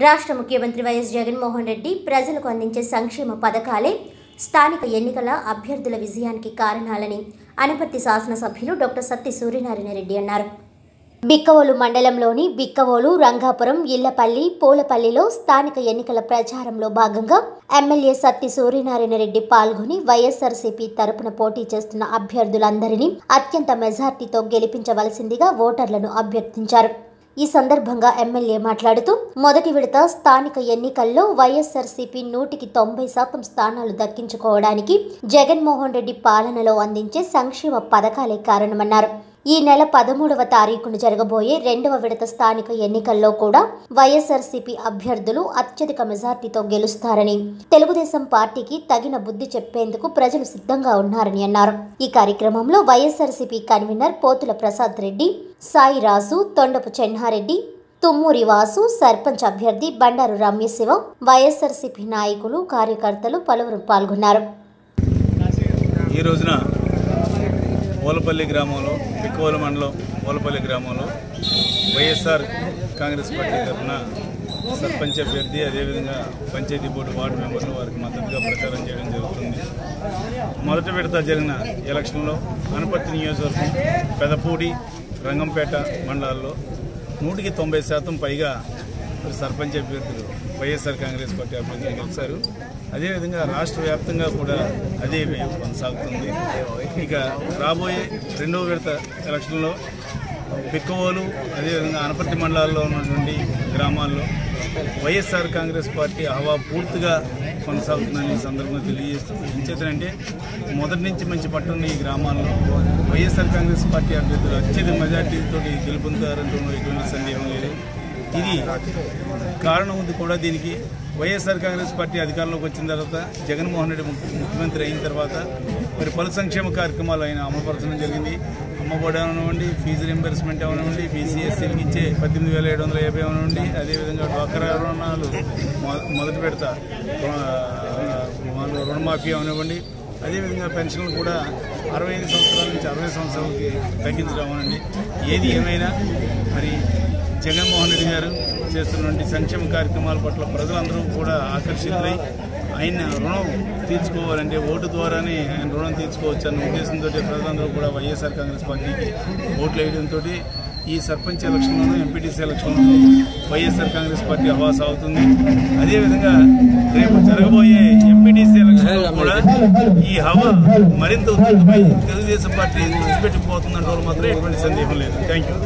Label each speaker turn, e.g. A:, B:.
A: రాష్ట్ర ముఖ్యమంత్రి వైఎస్ జగన్మోహన్ రెడ్డి ప్రజలకు అందించే సంక్షేమ పథకాలే స్థానిక ఎన్నికల అభ్యర్థుల విజయానికి కారణాలని అనపర్తి శాసనసభ్యులు డాక్టర్ సత్తి సూర్యనారాయణ రెడ్డి అన్నారు. బిక్కవోలు మండలంలోని బిక్కవోలు రంగాపురం ఇళ్ళపల్లి పూలపల్లిలో స్థానిక ఎన్నికల ప్రచారంలో భాగంగా ఎమ్మెల్యే సత్తి సూర్యనారాయణ రెడ్డి పాల్గొని వైఎస్ఆర్సీపీ తరపున పోటీ చేస్తున్న అభ్యర్థులందరినీ అత్యంత మెజార్టీతో గెలిపించవలసిందిగా ఓటర్లను అభ్యర్థించారు. ఈ సందర్భంగా ఎమ్మెల్యే మాట్లాడుతూ మొదటి విడత స్థానిక ఎన్నికల్లో వైఎస్ఆర్సీపీ నూటికి తొంభై శాతం స్థానాలు దక్కించుకోవడానికి జగన్మోహన్ రెడ్డి పాలనలో అందించే సంక్షేమ పథకాలే కారణమన్నారు. ఈ నెల పదమూడవ తారీఖున జరగబోయే రెండవ విడత స్థానిక ఎన్నికల్లో కూడా వైఎస్ఆర్సీపీ అభ్యర్థులు అత్యధిక మెజార్టీతో గెలుస్తారని తెలుగుదేశం పార్టీకి తగిన బుద్ధి చెప్పేందుకు ప్రజలు సిద్ధంగా ఉన్నారని అన్నారు. ఈ కార్యక్రమంలో వైఎస్ఆర్సీపీ కన్వీనర్ పోతుల ప్రసాద్ రెడ్డి సాయి రాజు తొండపు చెన్నారెడ్డి తుమ్మూరి వాసు సర్పంచ్ అభ్యర్థి బండారు రమ్యశివం వైఎస్ఆర్సీపీ నాయకులు కార్యకర్తలు పలువురు పాల్గొన్నారు.
B: ఈ రోజున ఓలపల్లి గ్రామంలో పిక్కోల మండలం ఓలపల్లి గ్రామంలో వైఎస్ఆర్ కాంగ్రెస్ పార్టీ తరఫున సర్పంచ్ అభ్యర్థి అదేవిధంగా పంచాయతీ బోర్డు వార్డు మెంబర్లు వారికి మద్దతుగా ప్రచారం చేయడం జరుగుతుంది. మొదటి విడత జరిగిన ఎలక్షన్లో అనపర్తి నియోజకవర్గం పెదపూడి రంగంపేట మండలాల్లో నూటికి తొంభై శాతం పైగా సర్పంచ్ అభ్యర్థులు వైఎస్ఆర్ కాంగ్రెస్ పార్టీ అభ్యర్థులు గెలిచారు. అదేవిధంగా రాష్ట్ర వ్యాప్తంగా కూడా అదే కొనసాగుతుంది. ఇక రాబోయే రెండవ విడత ఎలక్షన్లో పిక్కవోలు అదేవిధంగా అనపర్తి మండలాల్లో ఉన్నటువంటి గ్రామాల్లో వైఎస్ఆర్ కాంగ్రెస్ పార్టీ హవా పూర్తిగా కొనసాగుతుందని సందర్భంగా తెలియజేస్తూ ఎంచేతనంటే మొదటి నుంచి మంచి పట్టున్న ఈ గ్రామాల్లో వైఎస్ఆర్ కాంగ్రెస్ పార్టీ అభ్యర్థులు అత్యధిక మెజార్టీతో గెలుపొందుతారంటూ ఎటువంటి సందేహం లేదు. ఇది కారణం ఉంది కూడా దీనికి. వైఎస్ఆర్ కాంగ్రెస్ పార్టీ అధికారంలోకి వచ్చిన తర్వాత జగన్మోహన్ రెడ్డి ముఖ్య- ముఖ్యమంత్రి అయిన తర్వాత మరి పలు సంక్షేమ కార్యక్రమాలు ఆయన అమలుపరచడం జరిగింది. అమ్మఒడి అవనివ్వండి ఫీజు రింబర్స్మెంట్ అవనివ్వండి బీసీఎస్సీలకు ఇచ్చే పద్దెనిమిది వేల ఏడు వందల యాభై అవనివ్వండి అదేవిధంగా డ్వాక్రా రుణాలు మొదటి పెడతా రుణమాఫీ అవనివ్వండి. అదేవిధంగా పెన్షన్లు కూడా అరవై ఐదు సంవత్సరాల నుంచి అరవై సంవత్సరాలకి తగ్గించడం అవనండి ఏది ఏమైనా మరి జగన్మోహన్ రెడ్డి గారు చేస్తున్నటువంటి సంక్షేమ కార్యక్రమాల పట్ల ప్రజలందరూ కూడా ఆకర్షితులై ఆయన రుణం తీర్చుకోవాలంటే ఓటు ద్వారానే ఆయన రుణం తీర్చుకోవచ్చు అన్న ఉద్దేశంతో ప్రజలందరూ కూడా వైఎస్ఆర్ కాంగ్రెస్ పార్టీకి ఓట్లు వేయడంతో ఈ సర్పంచ్ ఎలక్షన్లోనూ ఎంపీటీసీ ఎలక్షన్లోనూ వైఎస్ఆర్ కాంగ్రెస్ పార్టీ హవాస్ అవుతుంది. అదేవిధంగా రేపు జరగబోయే ఎంపీటీసీ ఎలక్షన్ కూడా ఈ హవా మరింత ఉధృతమై తెలుగుదేశం పార్టీ విడిచిపెట్టిపోతుందంటే మాత్రం ఎటువంటి సందేహం లేదు. Thank you